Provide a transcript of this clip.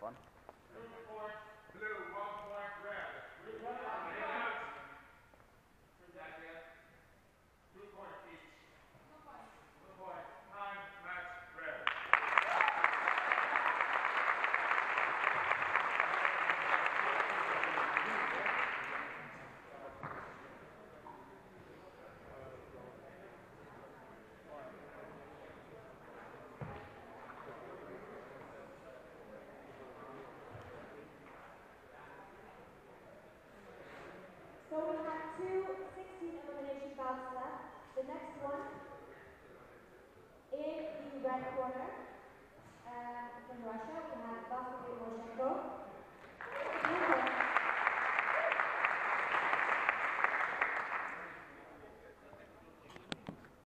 fun. The next one, in the red corner, uh, from Russia, we have Vasily Lomachenko.